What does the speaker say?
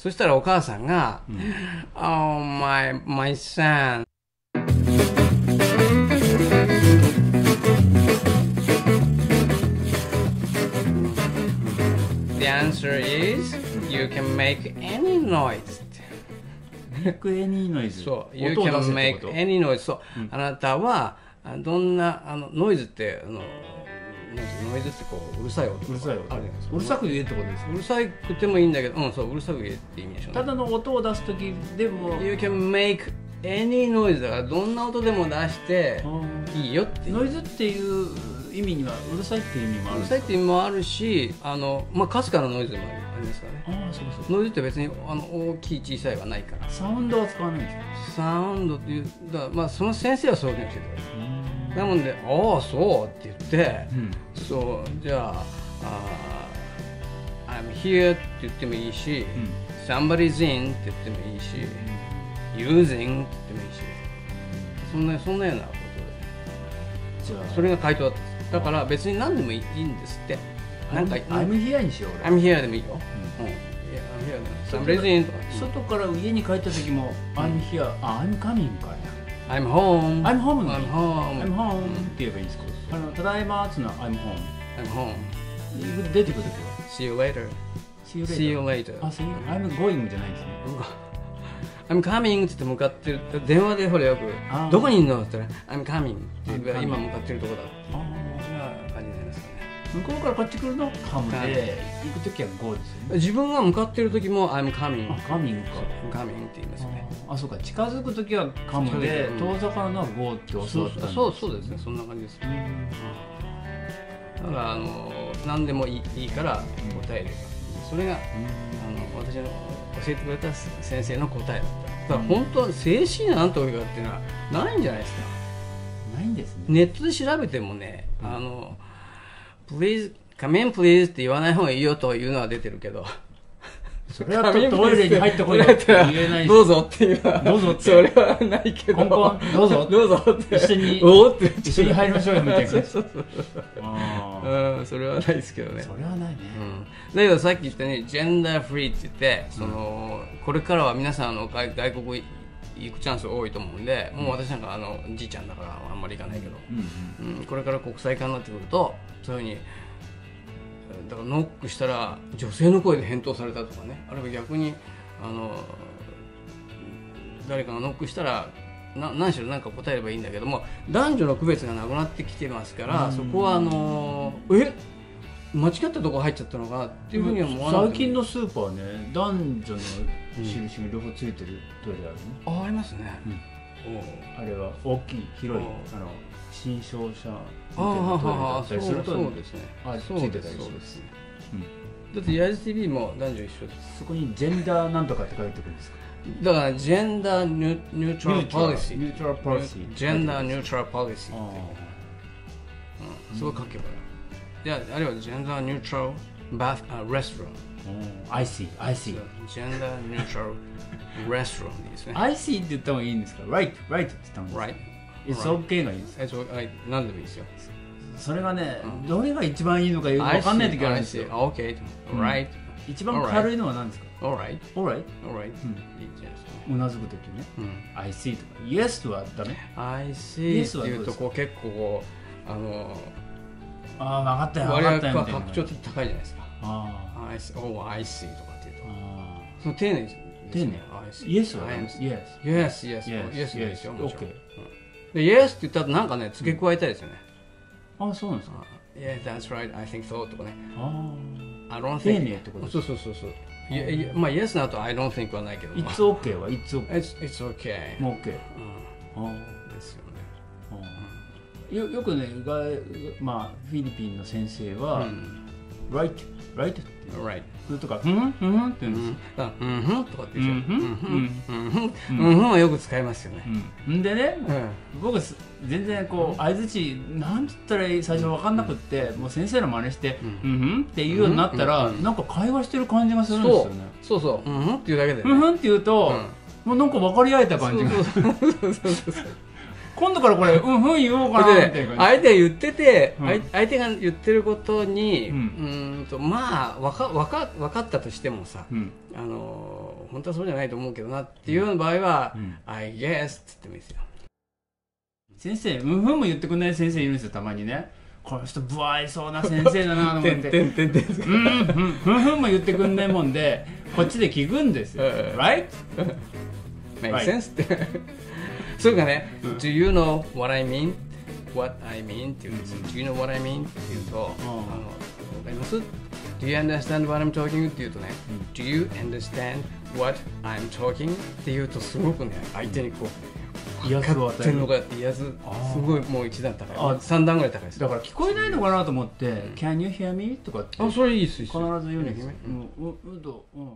そしたらお母さんが、Oh my, my son. そう、You can make any noise. そう、あなたはあどんなあのノイズってあのノイズってこううるさい音うるさい音あるじゃないですかうるさく言えってことですかうるさくてもいいんだけど、うん、そううるさく言えって意味でしょうね。ただの音を出す時でも You can make any noise だからどんな音でも出していいよっていう。ノイズっていう意味にはうるさいっていう意味もあるうるさいって意味もあるし、あのまあかすかなノイズでもありますからね。ああそうかそうかノイズって別にあの大きい小さいはないから。サウンドは使わないんですか？サウンドっていうだまあその先生はそういうふうにしてたよ。なもんで、ああそう？って言って、うん。そうじゃああー I'm here って言ってもいいし、somebody's in って言ってもいいし、using って言ってもいいし、そんなそんなようなことじゃあ。で、それが回答だったんです。だから別に何でもいいんですって。なんか、I'm here にしよう俺。I'm here でもいいよ。うん。外から家に帰った時も I'm here あ I'm coming かい I'm home. I'm home の I'm home. I'm home って言えばいいんですかあのただいまーつうのは I'm home I'm home. 出てくる時は See you later. See you later See you later. あ See you I'm going じゃないんですね I'm coming って向かってる電話でほらよくどこにいるのって言ったら I'm coming って言え I'm ば coming 今向かってるとこだって向こうからこっち来るの come で。行く時は go ですよね。自分が向かってる時も I'm coming あ coming か。I'm coming って言いますよね。あそうか近づく時は come で。うん。遠ざかるのは go って教わったそうんですそうそうですね。そんな感じですよだからあの何でもいいいいから答えれば。それがあの私の教えてくれた先生の答えだった。だから本当は静止に何というかっていうのはないんじゃないですか。ないんですね。ネットで調べてもね、あの、please, come in please って言わない方がいいよというのは出てるけど、それはトイレに入ったことだって言えない。しどうぞ。っていうのはどうぞって。それはないけど、コンコンどうぞ。どうぞって。一緒に。おおって。一緒に入りましょうよみたいなそうそうそう。うん、それはないですけどね。それはないね。うん、だけどさっき言ったね、ジェンダーフリーって言って、そのこれからは皆さんあの外外国行くチャンス多いと思うんで、もう私なんかあのじいちゃんだからあんまり行かないけど、うんうん、これから国際化になってくるとそういうふうにだからノックしたら女性の声で返答されたとかね。あるいは逆にあの誰かがノックしたらな何しろ何か答えればいいんだけども男女の区別がなくなってきてますから、そこはあのえ？間違ったとこ入っちゃったのかなっていうふうには思わない最近のスーパーね男女の印が両方ついてるトイレあるね、あありますね、おうあれは大きい広いああの新商社みたいなトイレだはったりするとそうですね。あついてたりしまですそうん。だってヤジ TV も男女一緒です。そこにジェンダーなんとかって書いてくるんですか？だから gender neu- neutral policy。neutral policy。gender neutral policy あうん。そう書けばいいやあるいはジェンダーニュートラルバスあレストランあ I see I see. gender neutral restroom ですね。I see って言った方がいいんですか？Right right って言った方がいい right ですか？It's okay がいいです。何でもいいですよ。それがねどれが一番いいのかよく分かんない時あるんです. OK right. 一番軽いのは何ですか？Alright Alright alright うんいいじゃないですかねうなずく時ね。うん I see とか。Yes はダメ。I see Yes はっていうとこう結構こうあのああ分かったよ分割合かったよみたいな。が格調的高いじゃないですか。あ I see oh I see とかっていうと。その丁寧です丁寧？ね I see ー Yes はダ I メ see Yes Yes, yes, Yes, yes, yes, ですよ、yes, もちろん。OK で Yes って言ったらなんかね、付け加えたいですよね。あそうなんですか？Yeah, that's right, I think so とかね。あ I don't 丁 think. 寧ってことそうそうそうそう。いやいやまあ Yes の後 I don't think はないけど。あ。It's まあ okay は It's okay It's, it's okay. もう OK うん。あですよね。ーよよくね外まあフィリピンの先生はうん Right Right って言う Right. それとかふんふんって言うんですよあうんふんとかって言うでしょ。うんうんふん。うんふん。うんふんはよく使いますよね。うんんでねうん。僕す全然こう相づちなんて言ったら最初分かんなくって、もう先生の真似して「うんふん」って言うようになったら、うんなんか会話してる感じがするんですよね。そうそう。うんふんっていうだけでふんね。ふんって言うと、うんもうなんか分かり合えた感じがそうそうそうそう。今度からこれうん。ふん言おうかなっていう感じ。相手が言ってて、うん。相相手が言ってることに、ううんーんとまあわかわか分かったとしてもさ、うん。あのー本当はそうじゃないと思うけどなっていうような場合は、うん。I guess って言ってもいいですよ。先生うんふんも言ってくんない先生いるんですよたまにね。この人不愛想な先生だな と思って。てんてんてんうんうんふんふんも言ってくんないもんでこっちで聞くんですよ。う ん right? make Right. sense って。それかね、うん Do you know what I mean? What I mean? って言うんですよ。Do you know what I mean? って言うと、あの、わかります ?Do you understand what I'm talking? って言うとね、Do you understand what I'm talking? って言うとすごくね、相手にこう、威圧を与てんのかって威圧、すあーごいもう一段高い。あ三段ぐらい高いです。だから聞こえないのかなと思って「Can you hear me?」とかってあ、それいいです、必ず言うんですようんうんうん